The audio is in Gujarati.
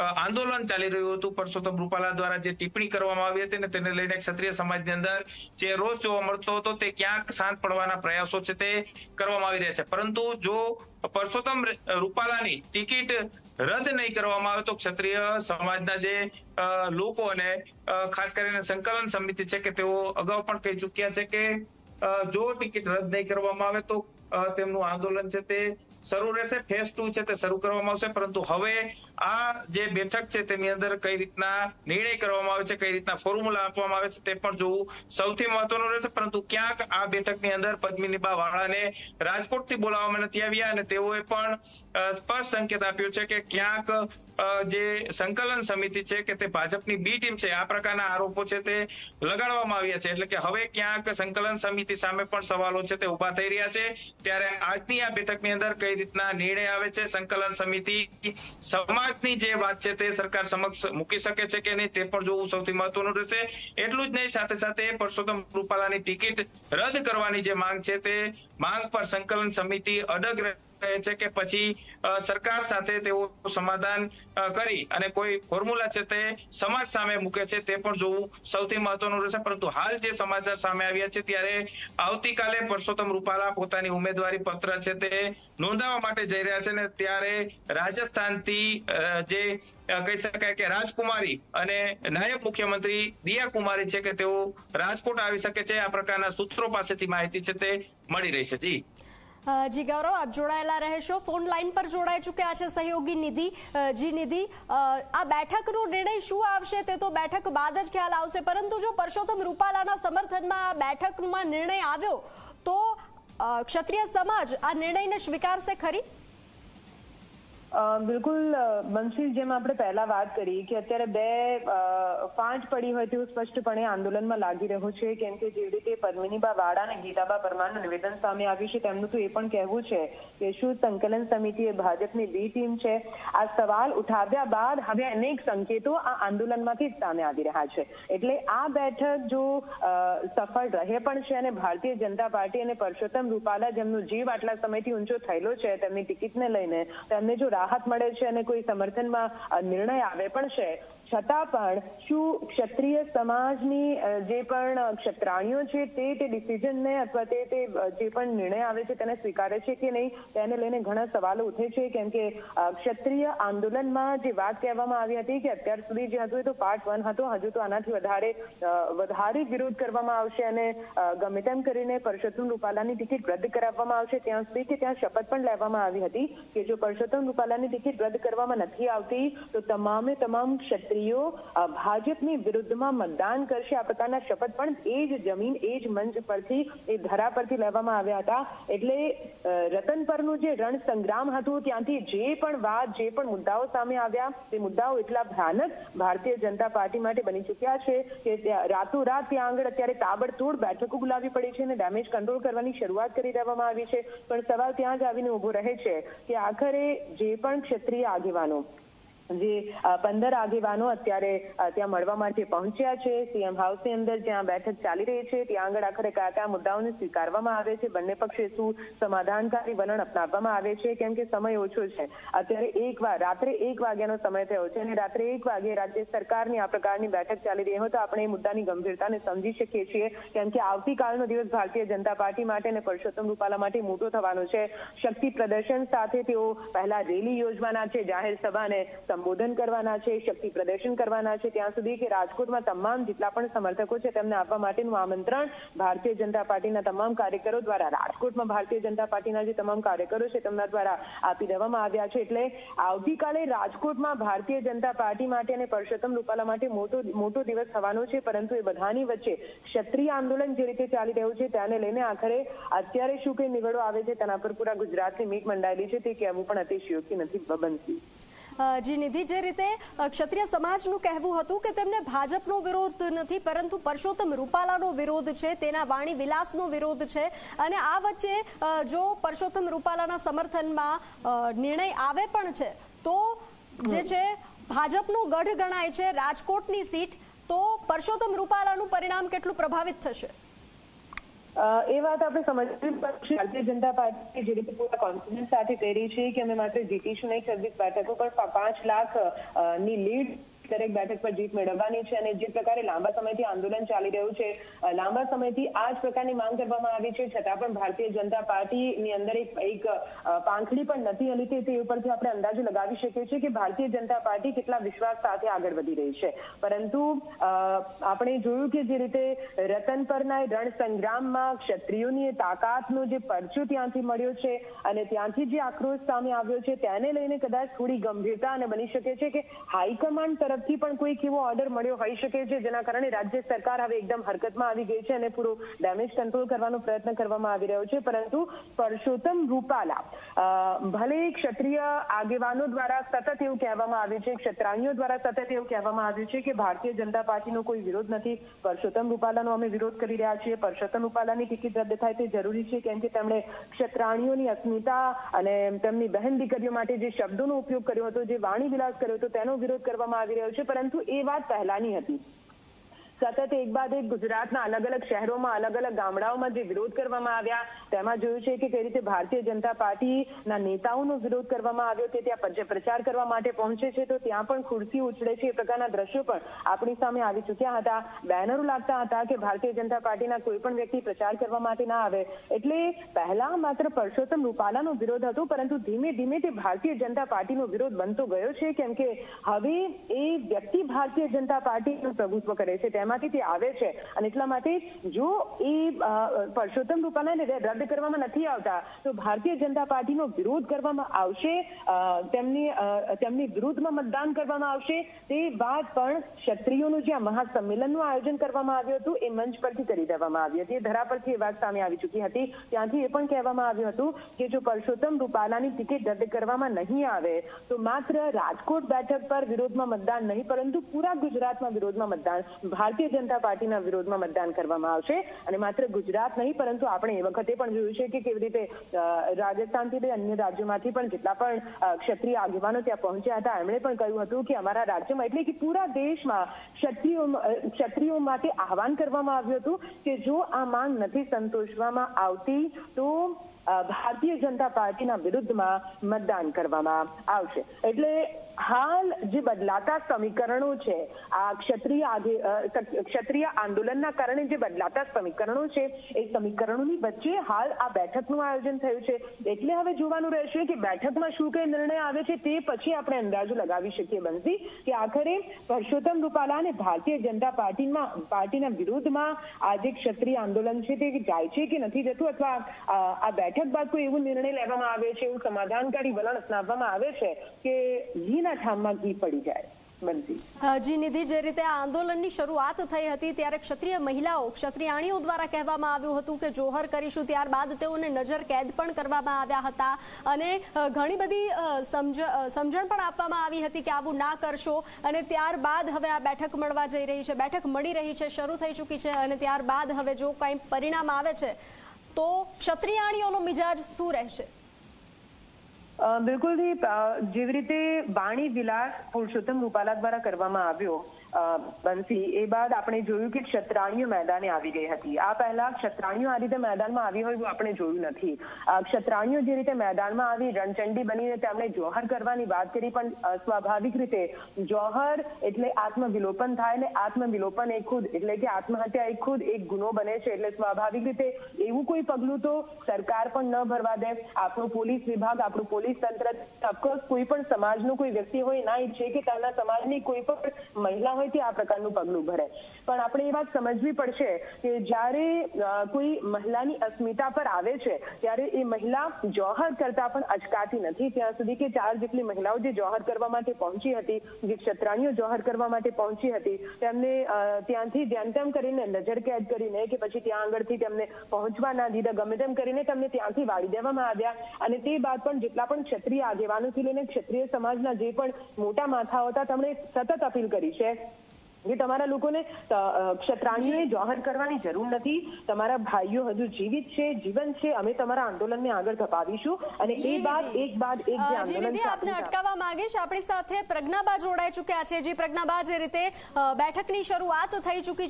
આંદોલન ચાલી રહ્યું હતું. પરસોત્તમ રૂપાલા દ્વારા જે ટિપ્પણી કરવામાં આવી હતી ને તેને લઈને ક્ષત્રિય સમાજની અંદર જે રોષ જોવા મળતો હતો તે ક્યાંક શાંત પડવાના પ્રયાસો છે તે કરવામાં આવી રહ્યા છે. પરંતુ જો પરસોત્તમ રૂપાલાની ટિકિટ રદ નહીં કરવામાં આવે તો ક્ષત્રિય સમાજના જે લોકો અને ખાસ કરીને સંકલન સમિતિ છે કે તેઓ અગાઉ પણ કહી ચૂક્યા છે કે જો ટિકિટ રદ નહીં કરવામાં આવે તો તેમનું આંદોલન છે તે શરૂ રહેશે ફેઝ ટુ છે તે શરૂ કરવામાં આવશે. પરંતુ હવે આ જે બેઠક છે તેની અંદર કઈ રીતના નિર્ણય કરવામાં આવે છે, કઈ રીતના ફોર્મ્યુલા આપવામાં આવે છે તે પણ જોવું સૌથી મહત્વનું રહેશે. પરંતુ ક્યાંક આ બેઠકની અંદર પદ્મિનીબા વાળાને રાજકોટથી બોલાવવામાં નથી આવ્યા અને તેઓએ પણ સ્પષ્ટ સંકેત આપ્યો છે કે ક્યાંક જે સંકલન સમિતિ છે કે તે ભાજપની બી ટીમ છે, આ પ્રકારના આરોપો છે તે લગાડવામાં આવ્યા છે. એટલે કે હવે ક્યાંક સંકલન સમિતિ સામે પણ સવાલો છે તે ઊભા થઈ રહ્યા છે. ત્યારે આજની આ બેઠકની અંદર કઈ રીતના નિર્ણય આવે છે? સંકલન સમિતિ સમાજની જે વાત છે તે સરકાર સમક્ષ મૂકી શકે છે કે નહીં તે પણ જોવું સૌથી મહત્વનું રહેશે. એટલું જ નહીં, સાથે સાથે પરસોત્તમ રૂપાલાની ટિકિટ રદ કરવાની જે માંગ છે તે માંગ પર સંકલન સમિતિ અડગ કહે છે કે પછી સરકાર સાથે તેઓ સમાધાન કરી અને કોઈ ફોર્મ્યુલા છે તે સમાજ સામે મૂકે છે તે પણ જોવું સૌથી મહત્વનું રહેશે. પરંતુ હાલ જે સમાચાર સામે આવ્યા છે ત્યારે આવતીકાલે પરસોત્તમ રૂપાલા પોતાની ઉમેદવારી પત્ર છે તે નોંધાવવા માટે જઈ રહ્યા છે ને ત્યારે રાજસ્થાનથી જે કહી શકાય કે રાજકુમારી અને નાયબ મુખ્યમંત્રી દિયા કુમારી છે કે તેઓ રાજકોટ આવી શકે છે. આ પ્રકારના સૂત્રો પાસેથી માહિતી છે તે મળી રહી છે. જી. જી ગૌરવ, આપ જોડાયેલા રહેશો. ફોન લાઈન પર જોડાઈ ચૂક્યા છે સહયોગી નિધિ. જી નિધિ આ બેઠકનો નિર્ણય શું આવશે તે તો બેઠક બાદ જ ખ્યાલ આવશે. પરંતુ જો પરસોત્તમ રૂપાલાના સમર્થનમાં આ બેઠકમાં નિર્ણય આવ્યો, તો ક્ષત્રિય સમાજ આ નિર્ણયને સ્વીકારશે ખરી? બિલકુલ બંશી જેમ આપણે પહેલા વાત કરી કે અત્યારે બે પાંચ પડી હોય તેવું સ્પષ્ટપણે આંદોલનમાં લાગી રહ્યું છે, કેમ કે જે રીતે પદ્મિનીબા વાડા અને ગીતાબા પરમારનું નિવેદન સામે આવ્યું છે, તેમનું તો એ પણ કહેવું છે કે શું સંકલન સમિતિ એ ભાજપની બી ટીમ છે, આ સવાલ ઉઠાવ્યા બાદ હવે અનેક સંકેતો આ આંદોલનમાંથી જ સામે આવી રહ્યા છે. એટલે આ બેઠક જો સફળ રહે પણ છે અને ભારતીય જનતા પાર્ટી અને પરસોત્તમ રૂપાલા જેમનું જીવ આટલા સમયથી ઊંચો થયેલો છે, તેમની ટિકિટને લઈને તેમને જો રાહત મળે છે અને કોઈ સમર્થનમાં નિર્ણય આવે પણ છે છતાં પણ શું ક્ષત્રિય સમાજની જે પણ ક્ષત્રાણીઓ છે, તે તે ડિસિઝનને અથવા તે તે જે પણ નિર્ણય આવે છે, તેને સ્વીકારે છે કે નહીં? તેને લઈને ઘણા સવાલો ઉઠે છે, કેમ કે ક્ષત્રિય આંદોલનમાં જે વાત કહેવામાં આવી હતી કે અત્યાર સુધી જે હતું તો પાર્ટ વન હતો, હજુ તો આનાથી વધારે વધારે વિરોધ કરવામાં આવશે અને ગમે તેમ કરીને પરસોત્તમ રૂપાલાની ટિકિટ રદ કરાવવામાં આવશે, ત્યાં સુધી કે ત્યાં શપથ પણ લેવામાં આવી હતી કે જો પરસોત્તમ રૂપાલાની ટિકિટ રદ કરવામાં નથી આવતી, તો તમામે તમામ ક્ષત્રિય સ્ત્રીઓ ભાજપની વિરુદ્ધમાં મતદાન કરશે. આ પ્રકારના શપથ પણ એ જ જમીન, એ જ મંચ પરથી, એ ધરા પરથી લેવામાં આવ્યા હતા. એટલે રતન પરનું જે રણ સંગ્રામ હતું, ત્યાંથી જે પણ વાત, જે પણ મુદ્દાઓ સામે આવ્યા, તે મુદ્દાઓ એટલા ભયાનક ભારતીય જનતા પાર્ટી માટે બની ચૂક્યા છે કે રાતોરાત ત્યાં આગળ અત્યારે તાબડતોડ બેઠકો બોલાવી પડી છે અને ડેમેજ કંટ્રોલ કરવાની શરૂઆત કરી દેવામાં આવી છે. પણ સવાલ ત્યાં જ આવીને ઊભો રહે છે કે આખરે જે પણ ક્ષત્રિય આગેવાનો જે પંદર આગેવાનો અત્યારે ત્યાં મળવા માટે પહોંચ્યા છે. સીએમ હાઉસની અંદર જ્યાં બેઠક ચાલી રહી છે, ત્યાં આગળ આખરે કયા કયા મુદ્દાઓને સ્વીકારવામાં આવે છે, બંને પક્ષે શું સમાધાનકારી વલણ અપનાવવામાં આવે છે, કેમ કે સમય ઓછો છે. અત્યારે એક રાત્રે એક વાગ્યાનો સમય થયો છે અને રાત્રે એક વાગે રાજ્ય સરકારની આ પ્રકારની બેઠક ચાલી રહી હોય તો આપણે એ મુદ્દાની ગંભીરતાને સમજી શકીએ છીએ, કેમ કે આવતીકાલનો દિવસ ભારતીય જનતા પાર્ટી માટે અને પરસોત્તમ રૂપાલા માટે મોટો થવાનો છે. શક્તિ પ્રદર્શન સાથે તેઓ પહેલા રેલી યોજવાના છે, જાહેર સભાને સંબોધન કરવાના છે, શક્તિ પ્રદર્શન કરવાના છે, ત્યાં સુધી કે રાજકોટમાં તમામ જેટલા પણ સમર્થકો છે, તેમને આપવા માટેનું આમંત્રણ ભારતીય જનતા પાર્ટીના તમામ કાર્યકરો દ્વારા, રાજકોટમાં ભારતીય જનતા પાર્ટીના જે તમામ કાર્યકરો છે, તેમના દ્વારા આપી દેવામાં આવ્યા છે. એટલે આવતીકાલે રાજકોટમાં ભારતીય જનતા પાર્ટી માટે અને પરસોત્તમ રૂપાલા માટે મોટો મોટો દિવસ થવાનો છે, પરંતુ એ બધાની વચ્ચે ક્ષત્રિય આંદોલન જે રીતે ચાલી રહ્યું છે તેને લઈને આખરે અત્યારે શું કઈ નિવડો આવે છે, તેના પર પૂરા ગુજરાતની મીટ મંડાયેલી છે, તે કહેવું પણ અતિશયોગ્ય નથી બનતી. જી નિધિ જે રીતે ક્ષત્રિય સમાજનું કહેવું હતું કે તેમને ભાજપનો વિરોધ નથી પરંતુ પરસોત્તમ રૂપાલાનો વિરોધ છે તેના વાણી વિલાસનો વિરોધ છે અને આ વચ્ચે જો પરસોત્તમ રૂપાલાના સમર્થનમાં નિર્ણય આવે પણ છે તો જે છે ભાજપનો ગઢ ગણાય છે રાજકોટની સીટ તો પરસોત્તમ રૂપાલાનું પરિણામ કેટલું પ્રભાવિત થશે? એ વાત આપણે સમજવી પડશે. ભારતીય જનતા પાર્ટી જે રીતે પૂરા કોન્ફિડન્સ સાથે કહી રહી છે કે અમે માત્ર જીતીશું નહીં, છવ્વીસ બેઠકો પર પાંચ લાખની લીડ દરેક બેઠક પર જીત મેળવવાની છે અને જે પ્રકારે લાંબા સમયથી આંદોલન ચાલી રહ્યું છે લાંબા સમયથી આ જ પ્રકારની માંગ કરવામાં આવી છે. છતાં પણ ભારતીય જનતા પાર્ટીની અંદર એક પાંખડી પણ નથી હલી તે ઉપરથી આપણે અંદાજો લગાવી શકીએ છીએ કે ભારતીય જનતા પાર્ટી કેટલા વિશ્વાસ સાથે આગળ વધી રહી છે. પરંતુ આપણે જોયું કે જે રીતે રતન પરના રણ સંગ્રામમાં ક્ષત્રિયોની તાકાતનો જે પરચો ત્યાંથી મળ્યો છે અને ત્યાંથી જે આક્રોશ સામે આવ્યો છે, તેને લઈને કદાચ થોડી ગંભીરતા અને બની શકે છે કે હાઈકમાન્ડ તરફથી પણ કોઈક એવો ઓર્ડર મળ્યો હોઈ શકે છે, જેના કારણે રાજ્ય સરકાર હવે એકદમ હરકતમાં આવી ગઈ છે અને પૂરું ડેમેજ કંટ્રોલ કરવાનો પ્રયત્ન કરવામાં આવી રહ્યો છે. પરંતુ પરસોત્તમ રૂપાલા ભલે ક્ષત્રિય આગેવાનો દ્વારા સતત એવું કહેવામાં આવ્યું છે, ક્ષત્રાણીઓ દ્વારા સતત એવું કહેવામાં આવ્યું છે કે ભારતીય જનતા પાર્ટીનો કોઈ વિરોધ નથી. પરસોત્તમ રૂપાલાનો અમે વિરોધ કરી રહ્યા છીએ. પરસોત્તમ રૂપાલાની ટિકિટ રદ થાય તે જરૂરી છે, કેમ કે તેમણે ક્ષત્રાણીઓની અસ્મિતા અને તેમની બહેન દીકરીઓ માટે જે શબ્દોનો ઉપયોગ કર્યો હતો, જે વાણી વિલાસ કર્યો હતો, તેનો વિરોધ કરવામાં આવી રહ્યો છે પરંતુ એ વાત પહેલાની હતી. સતત એક બાદ એક ગુજરાતના અલગ અલગ શહેરોમાં, અલગ અલગ ગામડાઓમાં જે વિરોધ કરવામાં આવ્યા, તેમાં જોયું છે કે કઈ રીતે ભારતીય જનતા પાર્ટીના નેતાઓનો વિરોધ કરવામાં આવ્યો કે ત્યાં પ્રચ- પ્રચાર કરવા માટે પહોંચે છે, તો ત્યાં પણ ખુરશી ઉછળે છે, એ પ્રકારના દ્રશ્યો પણ આપણી સામે આવી ચૂક્યા હતા. બેનરો લાગતા હતા કે ભારતીય જનતા પાર્ટીના કોઈ પણ વ્યક્તિ પ્રચાર કરવા માટે ના આવે. એટલે પહેલા માત્ર પરસોત્તમ રૂપાલાનો વિરોધ હતો, પરંતુ ધીમે ધીમે તે ભારતીય જનતા પાર્ટીનો વિરોધ બનતો ગયો છે, કેમ કે હવે એ વ્યક્તિ ભારતીય જનતા પાર્ટીનું પ્રભુત્વ કરે છે. તેમાંથી તે આવે છે. અને એટલા માટે જો એ પરસોત્તમ રૂપાલાને રદ કરવામાં નથી આવતા, તો ભારતીય જનતા પાર્ટીનો વિરોધ કરવામાં આવશે તેમની તેમની વિરુદ્ધમાં મતદાન કરવામાં આવશે. તે વાત પણ ક્ષત્રિયોનું જ્યાં મહાસંમેલનનું આયોજન કરવામાં આવ્યું હતું, એ મંચ પરથી કરી દેવામાં આવી હતી. ધરા પરથી એ વાત સામે આવી ચૂકી હતી. ત્યાંથી એ પણ કહેવામાં આવ્યું હતું કે જો પરસોત્તમ રૂપાલાની ટિકિટ રદ કરવામાં નહીં આવે, તો માત્ર રાજકોટ બેઠક પર વિરોધમાં મતદાન નહીં, પરંતુ પૂરા ગુજરાતમાં વિરોધમાં મતદાન. ભારતીય જનતા પાર્ટીના વિરોધમાં મતદાન કરવામાં આવશે અને માત્ર ગુજરાત નહીં, પરંતુ આપણે એ વખતે પણ જોયું છે કે કેવી રીતે રાજસ્થાનથી બે અન્ય રાજ્યોમાંથી પણ જેટલા પણ ક્ષત્રિય આગેવાનો ત્યાં પહોંચ્યા હતા, એમણે પણ કહ્યું હતું કે અમારા રાજ્યમાં એટલે કે પૂરા દેશમાં ક્ષત્રિયો ક્ષત્રિયો માટે આહવાન કરવામાં આવ્યું હતું કે જો આ માંગ નથી સંતોષવામાં આવતી, તો ભારતીય જનતા પાર્ટીના વિરુદ્ધમાં મતદાન કરવામાં આવશે. એટલે હાલ જે બદલાતા સમીકરણો છે, આ ક્ષત્રિય ક્ષત્રિય આંદોલનના કારણે જે બદલાતા સમીકરણો છે, એ સમીકરણોની વચ્ચે હાલ આ બેઠકનું આયોજન થયું છે. એટલે હવે જોવાનું રહેશે કે બેઠકમાં શું કઈ નિર્ણય આવે છે, તે પછી આપણે અંદાજો લગાવી શકીએ બનશી કે આખરે પરસોત્તમ રૂપાલા અને ભારતીય જનતા પાર્ટીમાં, પાર્ટીના વિરોધમાં આ જે ક્ષત્રિય આંદોલન છે, તે જાય છે કે નથી જતું અથવા આ બેઠક બાદ કોઈ એવો નિર્ણય લેવામાં આવે છે, એવું સમાધાનકારી વલણ અપનાવવામાં આવે છે કે ઘીના ઠામમાં ઘી પડી જાય? જી નિધિ, જે રીતે આ આંદોલનની શરૂઆત થઈ હતી ત્યારે ક્ષત્રિય મહિલાઓ, ક્ષત્રિયાણીઓ દ્વારા કહેવામાં આવ્યું હતું કે જોહર કરીશું ત્યારબાદ તેઓને નજર કેદ પણ કરવામાં આવ્યા હતા અને ઘણી બધી સમજણ પણ આપવામાં આવી હતી કે આવું ના કરશો અને ત્યારબાદ હવે આ બેઠક મળવા જઈ રહી છે. બેઠક મળી રહી છે, શરૂ થઈ ચૂકી છે અને ત્યારબાદ હવે જો કંઈ પરિણામ આવે છે તો ક્ષત્રિયાણીઓનો મિજાજ શું રહેશે? બિલકુલથી જેવી રીતે વાણી વિલાસ પુરુષોત્તમ રૂપાલા દ્વારા કરવામાં આવ્યો બંસી એ બાદ આપણે જોયું કે ક્ષત્રાણીઓ મેદાને આવી ગઈ હતી. આ પહેલા ક્ષત્રાણીઓ આ રીતે મેદાનમાં આવી હોય આપણે જોયું નથી. ક્ષત્રાણીઓ જે રીતે મેદાનમાં આવી, રણચંડી બનીને તેમણે જોહર કરવાની વાત કરી, પણ સ્વાભાવિક રીતે જોહર એટલે આત્મવિલોપન થાય ને આત્મવિલોપન એ ખુદ, એટલે કે આત્મહત્યા એ ખુદ એક ગુનો બને છે. એટલે સ્વાભાવિક રીતે એવું કોઈ પગલું તો સરકાર પણ ન ભરવા દે. આપણું પોલીસ વિભાગ, આપણું પોલીસ તંત્ર ઓફકોર્સ કોઈ પણ સમાજનો કોઈ વ્યક્તિ હોય, ના ઈચ્છે કે તેમના સમાજની કોઈ પણ મહિલા હોય તે આ પ્રકારનું પગલું ભરે. પણ આપણે એ વાત સમજવી પડશે કે જ્યારે કોઈ મહિલાની અસ્મિતા પર આવે છે, ત્યારે એ મહિલા જોહર કરતા પણ અચકાતી નથી. ત્યાં સુધી કે ચાર જેટલી મહિલાઓ જે જોહર કરવા માટે પહોંચી હતી, જે ક્ષત્રાણીઓ જોહર કરવા માટે પહોંચી હતી, તેમને ત્યાંથી જેમ તેમ કરીને, નજર કેદ કરીને કે પછી ત્યાં આગળથી તેમને પહોંચવા ના દીધા, ગમે તેમ કરીને તેમને ત્યાંથી વાળી દેવામાં આવ્યા. અને તે બાદ પણ જેટલા પણ ક્ષત્રિય આગેવાનોથી લઈને ક્ષત્રિય સમાજના જે પણ મોટા માથાઓ હતા, તેમણે સતત અપીલ કરી છે કે તમારા લોકોને ક્ષત્રાણીઓએ જોહર કરવાની જરૂર નથી. તમારા ભાઈઓ હજુ જીવિત છે જીવન છે. અમે તમારા આંદોલનને આગળ ધપાવીશું અને એ બાદ એક બાદ એક જે આંદોલન આપને અટકાવવા માંગીશ. આપણી સાથે પ્રજ્ઞાબા જોડાઈ ચૂક્યા છે. જે પ્રજ્ઞાબા જે રીતે બેઠકની શરૂઆત થઈ ચૂકી છે